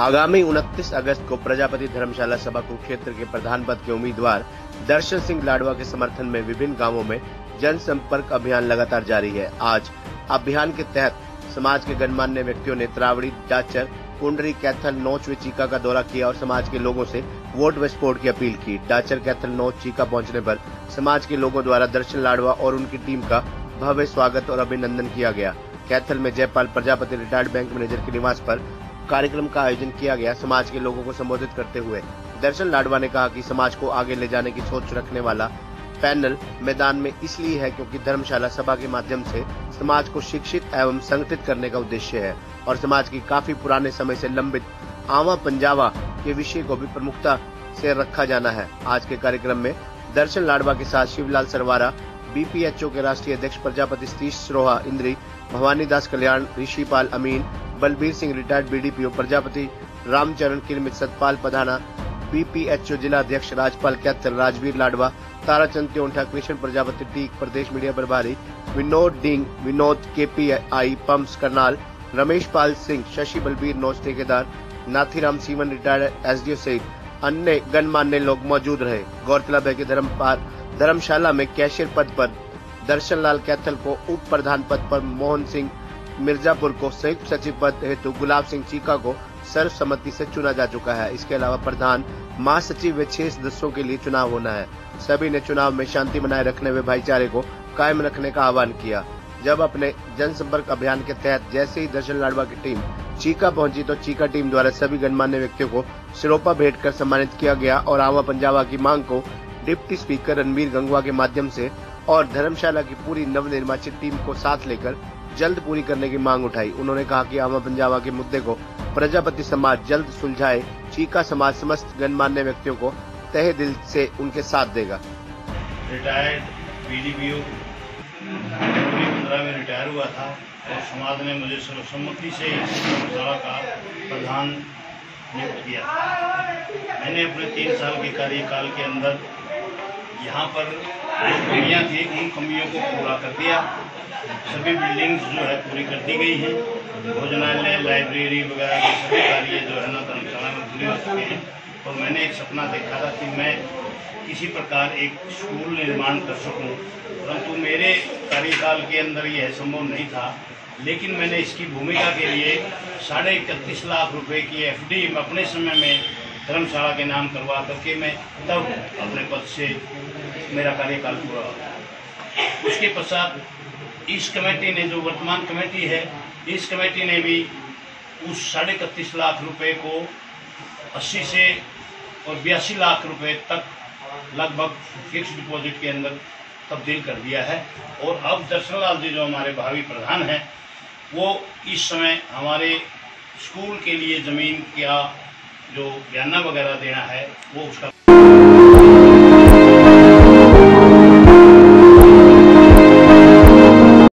आगामी 29 अगस्त को प्रजापति धर्मशाला सभा कुरुक्षेत्र के प्रधान पद के उम्मीदवार दर्शन सिंह लाडवा के समर्थन में विभिन्न गाँवों में जनसंपर्क अभियान लगातार जारी है। आज अभियान के तहत समाज के गणमान्य व्यक्तियों ने त्रावड़ी, डाचर, कुंडरी, कैथल, नोच व चीका का दौरा किया और समाज के लोगों से वोट व सपोर्ट की अपील की। डाचर, कैथल, नोच, चीका पहुँचने पर समाज के लोगों द्वारा दर्शन लाडवा और उनकी टीम का भव्य स्वागत और अभिनंदन किया गया। कैथल में Jaipal Prajapati retired bank manager के निवास पर कार्यक्रम का आयोजन किया गया समाज के लोगों को संबोधित करते हुए। दर्शन लाडवा ने कहा कि समाज को आगे ले जाने की सोच रखने वाला पैनल मैदान में इसलिए है क्योंकि धर्मशाला सभा के माध्यम से समाज को शिक्षित एवं संगठित करने का उद्देश्य है और समाज की काफ़ी पुराने समय से लंबित आवा पंजावा के विषय को भी प्रमुखता से रखा जाना है। आज के कार्यक्रम में दर्शन लाडवा के साथ शिवलाल सरवारा, बीपीएचओ के राष्ट्रीय अध्यक्ष, Prajapati Satish Saroha Indri Bhawani Das Kalyan, Rishipal Amin Balbir Singh, retired BDPO Prajapati, Ramcharan Kirmit Satpal Padhana BPHO जिला अध्यक्ष राजपाल कैथल, राजवीर लाडवा, ताराचंद त्योंठा कृष्ण प्रजापति टीक प्रदेश मीडिया प्रभारी, विनोद डिंग, विनोद केपीआई, पंप्स करनाल, रमेश पाल सिंह, शशि बलबीर, नौज ठेकेदार, नाथीराम सीवन, रिटायर्ड एसडीओ सहित अन्य गणमान्य लोग मौजूद रहे। गौरतलब है कि धर्मपाल, धर्मशाला में कैशियर पद पर दर्शन लाल कैथल को उप प्रधान पद पर मोहन सिंह मिर्जापुर को संयुक्त सचिव पद हेतु गुलाब सिंह चीका को सर्वसम्मति से चुना जा चुका है। इसके अलावा प्रधान महासचिव व छह सदस्यों के लिए चुनाव होना है। सभी ने चुनाव में शांति बनाए रखने व भाईचारे को कायम रखने का आह्वान किया। जब अपने जनसंपर्क अभियान के तहत जैसे ही दर्शन लाडवा की टीम चीका पहुँची तो चीका टीम द्वारा सभी गणमान्य व्यक्तियों को सिरोपा भेंट कर सम्मानित किया गया और आवा पंजाबा की मांग को डिप्टी स्पीकर रणवीर गंगवा के माध्यम से और धर्मशाला की पूरी नवनिर्वाचित टीम को साथ लेकर जल्द पूरी करने की मांग उठाई। उन्होंने कहा कि आवा पंजाबा के मुद्दे को प्रजापति समाज जल्द सुलझाए चीका समाज समस्त गणमान्य व्यक्तियों को तहे दिल से उनके साथ देगा। रिटायर्ड पीडीपीओ पंद्रह में रिटायर हुआ था और समाज ने मुझे सर्वसम्मति से का प्रधान नियुक्त किया मैंने अपने तीन साल के कार्यकाल के अंदर यहाँ पर कमियाँ थी, उन कमियों को पूरा कर दिया। सभी बिल्डिंग्स जो है पूरी कर दी गई हैं। भोजनालय लाइब्रेरी वगैरह के सभी कार्य जो है ना धर्मशाला में पूरे हो चुके हैं। और मैंने एक सपना देखा था कि मैं किसी प्रकार एक स्कूल निर्माण कर सकूँ। परंतु मेरे कार्यकाल के अंदर यह संभव नहीं था। लेकिन मैंने इसकी भूमिका के लिए साढ़े इकतीस लाख रुपए की एफडी अपने समय में धर्मशाला के नाम करवा करके मैं तब अपने पद से मेरा कार्यकाल पूरा हुआ। उसके पश्चात इस कमेटी ने जो वर्तमान कमेटी है, इस कमेटी ने भी उस साढ़े इकतीस लाख रुपए को अस्सी से और बयासी लाख रुपए तक लगभग फिक्स डिपॉजिट के अंदर तब्दील कर दिया है। और अब दर्शन लाल जी जो हमारे भावी प्रधान हैं, वो इस समय हमारे स्कूल के लिए ज़मीन क्या जो बयाना वगैरह देना है, वो उसका